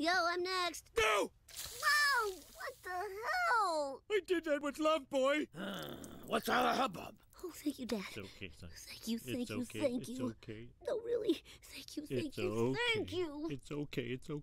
Yo, I'm next. No! Wow, what the hell? I did that with love, boy. What's all the hubbub? Oh, thank you, Dad. It's okay, son. Thank you, thank It's you, okay. thank It's okay. No, really. Thank you, thank It's you, okay. thank you. It's okay. It's okay.